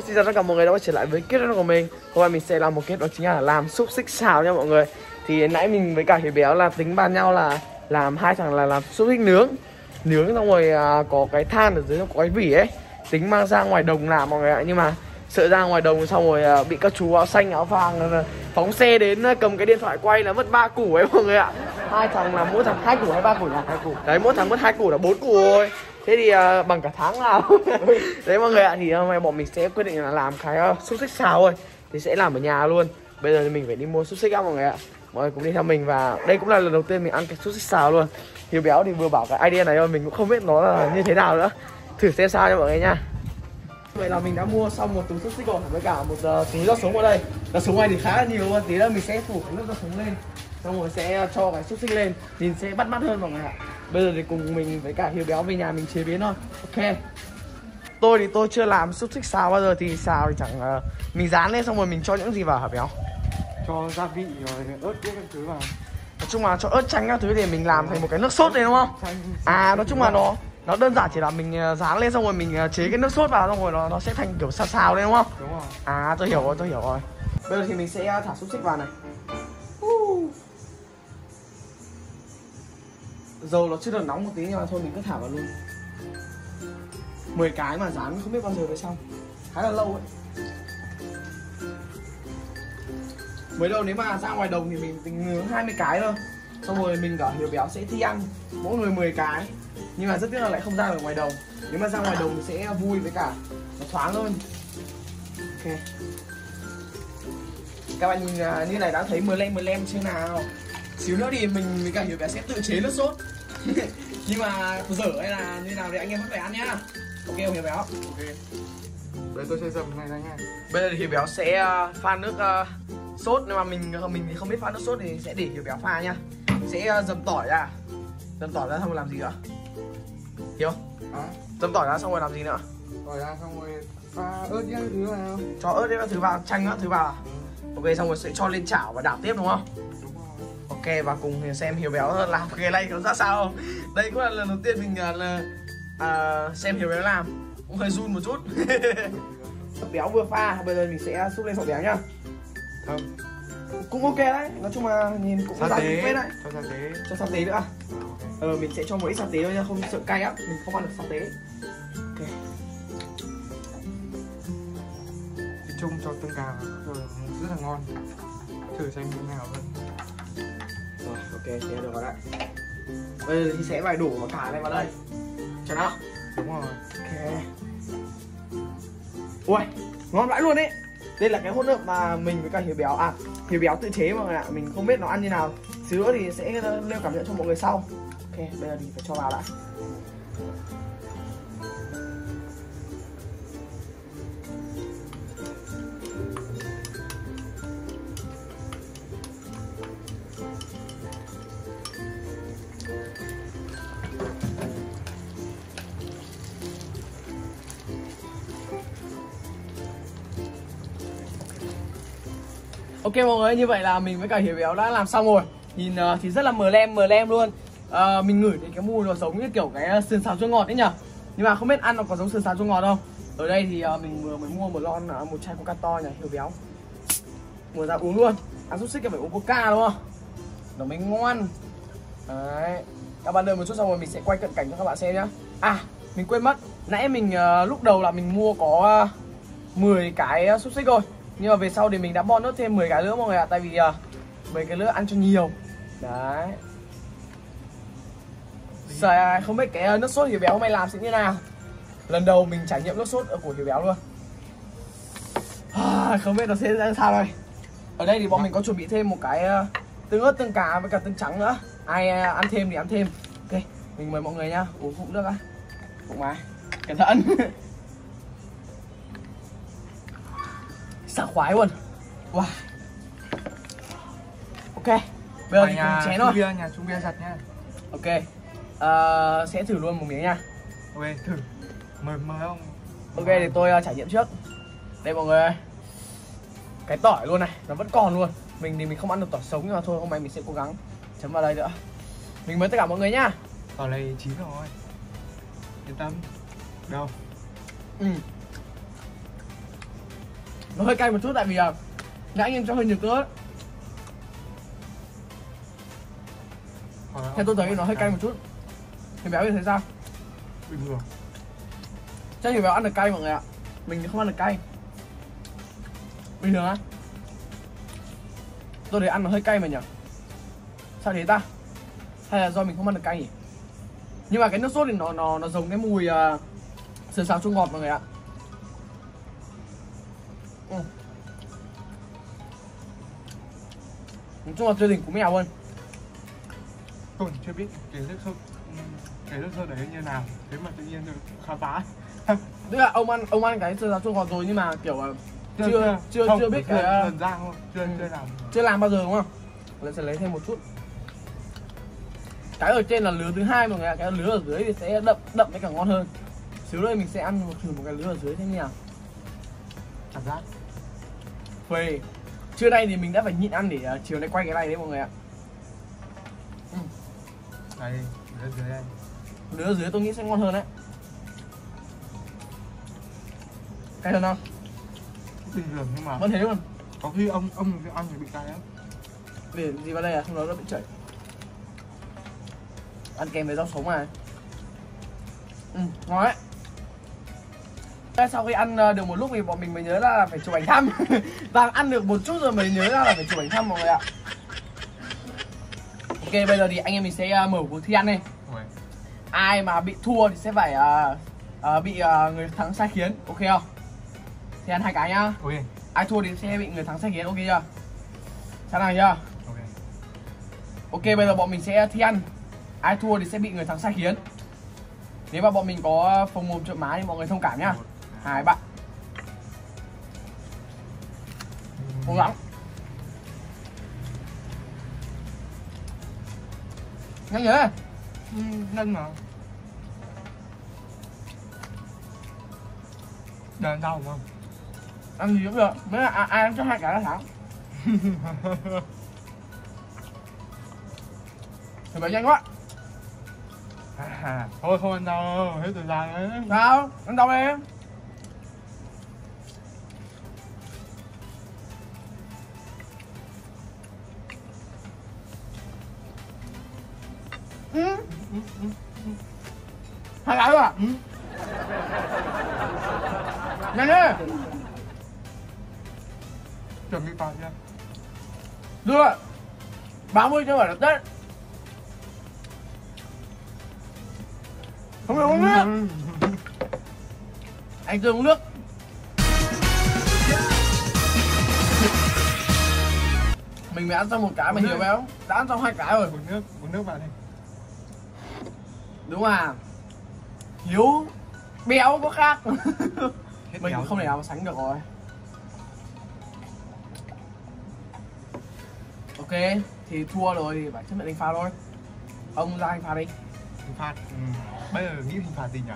Hello, xin chào tất cả mọi người đã quay trở lại với kết của mình. Hôm nay mình sẽ làm một kết đó chính là làm xúc xích xào nha mọi người. Thì nãy mình với cả Hiếu Béo là tính bàn nhau là làm hai thằng là làm xúc xích nướng. Nướng xong rồi à, có cái than ở dưới có cái vỉ ấy. Tính mang ra ngoài đồng làm mọi người ạ. Nhưng mà sợ ra ngoài đồng xong rồi à, bị các chú áo xanh áo vàng à, phóng xe đến à, cầm cái điện thoại quay là mất ba củ ấy mọi người ạ. Hai thằng là mỗi thằng hai củ hay ba củ nhỉ? Hai củ. Đấy mỗi thằng mất hai củ là bốn củ rồi thế thì uh, bằng cả tháng nào? Đấy mọi người ạ thì hôm nay bọn mình sẽ quyết định là làm cái uh, xúc xích xào thôi. Thì sẽ làm ở nhà luôn. Bây giờ thì mình phải đi mua xúc xích á mọi người ạ. Mọi người cùng đi theo mình và đây cũng là lần đầu tiên mình ăn cái xúc xích xào luôn. Hiếu béo thì vừa bảo cái idea này thôi mình cũng không biết nó là như thế nào nữa. Thử xem sao nha mọi người nha. Vậy là mình đã mua xong một túi xúc xích rồi với cả một uh, túi rau sống ở đây. Rau sống này thì khá là nhiều luôn tí nữa mình sẽ phủ cái nước rau sống lên xong rồi sẽ cho cái xúc xích lên nhìn sẽ bắt mắt hơn mọi người ạ. Bây giờ thì cùng mình với cả hiếu béo về nhà mình chế biến thôi. Ok. Tôi thì tôi chưa làm xúc xích xào bao giờ thì xào thì chẳng uh, mình dán lên xong rồi mình cho những gì vào hả béo? Cho gia vị rồi ớt các thứ vào. Nói chung là cho ớt chanh các thứ để mình làm thành một cái nước sốt này đúng không? À nói chung là nó nó đơn giản chỉ là mình ờ, dán lên xong rồi mình ờ, chế cái nước sốt vào xong rồi nó nó sẽ thành kiểu xào xào lên đúng không? Đúng rồi. À tôi hiểu rồi tôi hiểu rồi. Bây giờ thì mình sẽ thả xúc xích vào này dầu nó chưa được nóng một tí nhưng mà thôi mình cứ thả vào luôn. 10 cái mà dán không biết bao giờ mới xong. Khá là lâu ấy. Mới đầu nếu mà ra ngoài đồng thì mình tính nướng 20 cái thôi. Xong rồi mình cả hiểu béo sẽ thi ăn mỗi người 10 cái. Nhưng mà rất tiếc là lại không ra ở ngoài đồng. Nếu mà ra ngoài đồng thì sẽ vui với cả nó thoáng hơn. Ok. Các bạn nhìn à, như này đã thấy mờ lem mờ lem chưa nào xíu nữa thì mình với cả hiểu béo sẽ tự chế nước sốt. Nhưng mà dở hay là như nào thì anh em vẫn phải ăn nhá. Ok không hiểu béo ok. Đấy tôi sẽ dầm này ra nha bây giờ thì hiểu béo sẽ uh, pha nước uh, sốt. Nhưng mà mình mình thì không biết pha nước sốt thì sẽ để hiểu béo pha nhá. Sẽ uh, dầm tỏi ra. Dầm tỏi ra xong rồi làm gì nữa? Hiểu đó dầm tỏi ra xong rồi làm gì nữa? Rồi ra xong rồi pha ớt nhá thứ vào. Cho ớt các thứ vào chanh các thứ vào à? ok xong rồi sẽ cho lên chảo và đảo tiếp đúng không ok và cùng xem hiểu béo làm cái này nó ra sao không? Đây cũng là lần đầu tiên mình uh, là uh, xem hiểu béo làm. Cũng hơi run một chút. Béo vừa pha bây giờ mình sẽ xúc lên sọ béo nhá. Thơm cũng ok đấy nói chung là nhìn cũng tế. phết đấy. Cho sa tế. Cho sa tế nữa. À? Ờ, ờ mình sẽ cho một ít sa tế thôi nha không sợ cay á mình không ăn được sa tế. Ok. Thì chung cho tương cà rồi rất là ngon. Thử xem như thế nào luôn rồi ok thế được rồi đấy. Bây giờ thì sẽ phải đổ cả này vào đây. Cho nào. Đúng rồi. Ok. Ui ngon vãi luôn đấy đây là cái hỗn hợp mà mình với cả hiếu béo à hiếu béo tự chế mọi người ạ mình không biết nó ăn như nào. Xíu nữa thì sẽ nêu cảm nhận cho mọi người sau. Ok bây giờ thì phải cho vào đã Ok mọi người, như vậy là mình với cả hiểu Béo đã làm xong rồi. Nhìn uh, thì rất là mờ lem, mờ lem luôn. Uh, Mình ngửi thấy cái mùi nó giống như kiểu cái uh, sườn xào chua ngọt đấy nhở Nhưng mà không biết ăn nó có giống sườn xào chua ngọt không? Ở đây thì uh, mình vừa mới mua một lon, uh, một chai coca to nhỉ, hiểu Béo. Mở ra uống luôn. Ăn xúc xích là phải uống coca đúng không? Nó mới ngon. Đấy. Các bạn đợi một chút xong rồi mình sẽ quay cận cảnh cho các bạn xem nhá. À, mình quên mất. Nãy mình uh, lúc đầu là mình mua có uh, 10 cái uh, xúc xích thôi nhưng mà về sau thì mình đã bon nốt thêm 10 cái nữa mọi người ạ tại vì ờ, uh, 10 cái nữa ăn cho nhiều. Đấy. Trời ơi, không biết cái ờ, nước sốt hiểu béo mày làm sẽ như nào. Lần đầu mình trải nghiệm nước sốt ở của hiểu béo luôn. À, không biết nó sẽ ra sao đây. Ở đây thì bọn mình có chuẩn bị thêm một cái ờ, tương ớt tương cà với cả tương trắng nữa. Ai ăn thêm thì ăn thêm. Ok mình mời mọi người nha, uống cũng nước á cũng mà. Cẩn thận. sảng khoái luôn. Wow. Ok. Bây giờ thì cùng chén thôi. bia nhà chung bia giặt nhá ok. Ờ, sẽ thử luôn một miếng nha. Ok thử. Mời mời ông. Ok thì tôi uh, trải nghiệm trước. Đây mọi người ơi. Cái tỏi luôn này nó vẫn còn luôn. Mình thì mình không ăn được tỏi sống nhưng mà thôi hôm nay mình sẽ cố gắng chấm vào đây nữa. Mình mời tất cả mọi người nhá tỏi này chín rồi. Yên tâm. Đâu? Ừ. nó hơi cay một chút tại vì uh, nãy anh em cho hơi nhiều cỡ. Theo tôi thấy nó hơi cay một chút. Thì béo thì thấy sao? Bình thường. Chắc thì béo ăn được cay mọi người ạ. Mình thì không ăn được cay. Bình thường á. Tôi thấy ăn nó hơi cay mà nhỉ? Sao thế ta? Hay là do mình không ăn được cay nhỉ? Nhưng mà cái nước sốt thì nó nó nó giống cái mùi uh, sườn xào chua ngọt mọi người ạ nói chung là chơi đỉnh của mèo luôn tôi chưa biết cái nước sốt cái nước sốt đấy như nào. Thế mà tự nhiên được khám phá. Tức là ông ăn ông ăn cái sườn xào chua ngọt rồi nhưng mà kiểu uh, chưa chưa không, chưa biết cái uh, lần ra không chưa ừ. chưa làm. Chưa làm bao giờ đúng không? Lần sẽ lấy thêm một chút. Cái ở trên là lứa thứ hai mọi người ạ. Cái lứa ở dưới thì sẽ đậm đậm với cả ngon hơn. Xíu nữa mình sẽ ăn một thử một cái lứa ở dưới thế nào cảm giác. Phê trưa nay thì mình đã phải nhịn ăn để uh, chiều nay quay cái này đấy mọi người ạ. Này dưới dưới đây. Ở dưới tôi nghĩ sẽ ngon hơn đấy. Cay hơn không? Bình thường nhưng mà vẫn thế luôn. Có khi ông ông ăn thì bị cay lắm. Để gì vào đây à? Không nó nó bị chảy. Ăn kèm với rau sống mà ừ ngon đấy sau khi ăn ờ, được một lúc thì bọn mình mới nhớ là phải chụp ảnh thăm. Đang ăn được một chút rồi mới nhớ ra là phải chụp ảnh thăm mọi người ạ. Ok bây giờ thì anh em mình sẽ ờ, mở cuộc thi ăn này Ai mà bị thua thì sẽ phải ờ, ờ, bị ờ, người thắng sai khiến Ok không? Thì ăn hai cái nhá. Ui, Ai thua thì sẽ bị người thắng sai khiến ok chưa? Sẵn sàng chưa? ok. Ok bây giờ bọn mình sẽ thi ăn. Ai thua thì sẽ bị người thắng sai khiến. Nếu mà bọn mình có phòng mồm trộm má thì mọi người thông cảm nhá Hai bạn. Cố gắng. Nhanh nhớ Ừ, nhân mà. Đàn rau không Ăn gì cũng được. Là ai ai ăn cho hai cái là thắng. Thì phải nhanh quá. À, thôi không ăn đâu. Hết thời gian đấy Sao? Ăn đâu đi Ừ. Hai cái rồi à? Ừ. Nhanh đi chuẩn bị vào chưa Đưa. 30 chưa phải là Tết. Không được uống nước Anh chưa uống nước. Mình mới ăn xong một cái mà Uống hiểu béo Đã ăn xong hai cái rồi. Uống nước uống nước vào đây Đúng à. Hiếu Béo có khác. Mình không thể nào mà sánh được rồi. Ok Thì thua rồi thì phải chấp nhận hình phạt thôi. Ông ra hình phạt đi. Hình phạt ừ. bây giờ nghĩ hình phạt gì nhỉ?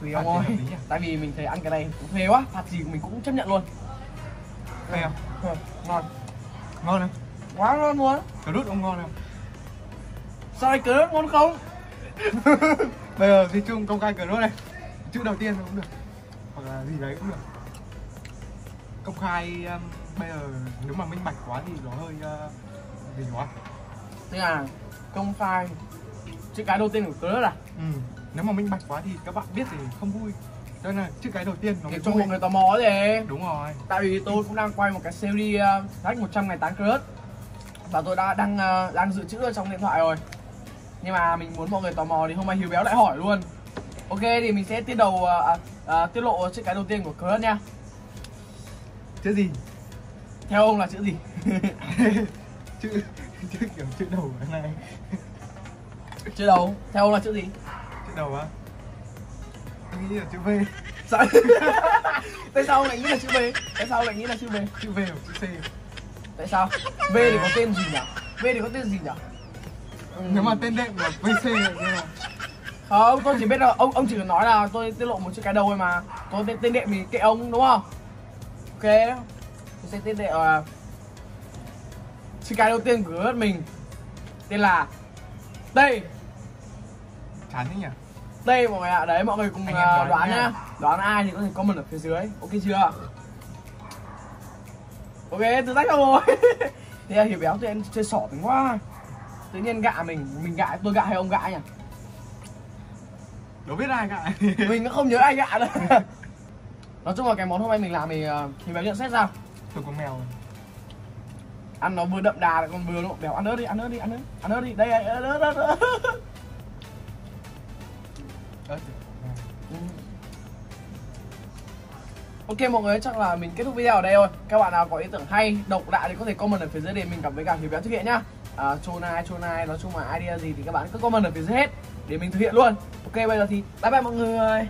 Tùy ông ơi? Tại vì mình thấy ăn cái này cũng phê quá. Phạt gì mình cũng chấp nhận luôn. Phê không? Ừ, Ngon. Ngon không? Quá ngon luôn. Cà rút ông ngon không? Sao đây cớ ngon không bây giờ thì chung công khai cà rốt này. Chữ đầu tiên cũng được. Hoặc là gì đấy cũng được. Công khai um, bây giờ nếu mà minh bạch quá thì nó hơi uh, gì quá Thế là công khai Chữ cái đầu tiên của cớ là ừ. nếu mà minh bạch quá thì các bạn biết thì không vui. Cho nên là chữ cái đầu tiên nó Để cho mọi người tò mò gì đúng rồi. Tại vì tôi cũng đang quay một cái series uh, Hack 100 ngày tán crush. Và tôi đã đang uh, đang dự trữ ở trong điện thoại rồi Nhưng mà mình muốn mọi người tò mò thì hôm nay Hiếu Béo lại hỏi luôn Ok thì mình sẽ tiết đầu uh, uh, tiết lộ chữ cái đầu tiên của crush nha chữ gì Theo ông là chữ gì? chữ chữ kiểu chữ đầu cái này chữ đầu Theo ông là chữ gì? chữ đầu á tôi nghĩ là chữ V Sao? Tại sao ông lại nghĩ là chữ B? Tại sao ông lại nghĩ là chữ B? chữ V hoặc chữ C Tại sao? V thì có tên gì nhỉ? V thì có tên gì nhỉ? Nếu mà tên đệm là VC như là Không, tôi chỉ biết là ông ông chỉ nói là tôi tiết lộ một chữ cái đầu thôi mà. Có tên, tên đệm thì kệ ông đúng không? Ok. Tôi sẽ tên đệm là Chữ cái đầu tiên của mình. Tên là Tây. Chán thế nhỉ? Tây mọi người ạ, đấy mọi người cùng à, em đoán đoán nhá. Đoán ai thì có thể comment ở phía dưới. Ok chưa? ok thử thách rồi. Thế là hiểu béo thì em chơi sỏ tính quá tự nhiên gạ mình mình gạ tôi gạ hay ông gạ nhỉ? Đâu biết ai cả mình cũng không nhớ ai gạ đâu. Nói chung là cái món hôm nay mình làm thì ờ, thì béo nhận xét sao? Tôi có mèo ăn nó vừa đậm đà lại còn vừa nó béo ăn ớt đi ăn ớt đi ăn ớt ăn ớt đi. Đây ớt ớt ớt, ớt. Ớt Ok mọi người chắc là mình kết thúc video ở đây thôi. Các bạn nào có ý tưởng hay, độc lạ thì có thể comment ở phía dưới để mình cảm với cả Hiếu Béo thực hiện nhá à, Chô nai, nói chung là idea gì thì các bạn cứ comment ở phía dưới hết Để mình thực hiện luôn. Ok bây giờ thì bye bye mọi người.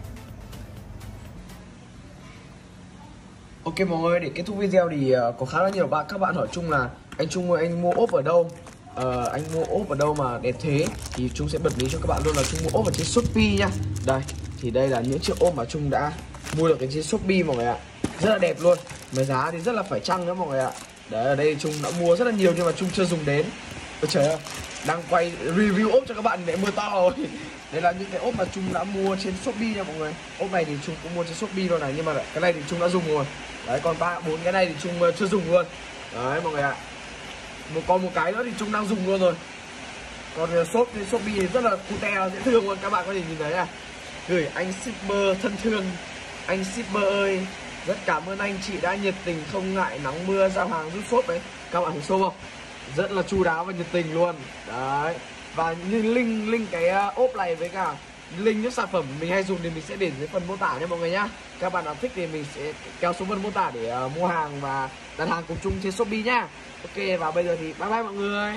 Ok mọi người để kết thúc video thì uh, có khá là nhiều bạn các bạn hỏi chung là anh Trung ơi anh mua ốp ở đâu? Uh, anh mua ốp ở đâu mà đẹp thế? Thì Trung sẽ bật mí cho các bạn luôn là Trung mua ốp ở trên Shopee nha đây thì đây là những chiếc ốp mà Trung đã mua được cái trên Shopee mọi người ạ. Rất là đẹp luôn. Mà giá thì rất là phải chăng nữa mọi người ạ. Đấy ở đây Trung đã mua rất là nhiều nhưng mà Trung chưa dùng đến. Ôi trời ơi, đang quay review ốp cho các bạn để mưa to rồi. Đây là những cái ốp mà Trung đã mua trên Shopee nha mọi người. Ốp này thì Trung cũng mua trên Shopee rồi này, nhưng mà cái này thì Trung đã dùng rồi. Đấy, còn ba, bốn cái này thì Trung ờ, chưa dùng luôn. Đấy, mọi người ạ. Một, còn một cái nữa thì Trung đang dùng luôn rồi. Còn ờ, shop trên Shopee thì rất là cute dễ thương luôn. Các bạn có thể nhìn thấy à gửi anh shipper thân thương. Anh shipper ơi, rất cảm ơn anh chị đã nhiệt tình không ngại nắng mưa giao hàng giúp shop đấy các bạn thấy sâu không? Rất là chu đáo và nhiệt tình luôn. Đấy. Và như link link cái ờ, ốp này với cả link những sản phẩm mình hay dùng thì mình sẽ để dưới phần mô tả nha mọi người nhá. Các bạn nào thích thì mình sẽ kéo xuống phần mô tả để ờ, mua hàng và đặt hàng cùng chung trên shopee nhá. Ok, và bây giờ thì bye bye mọi người.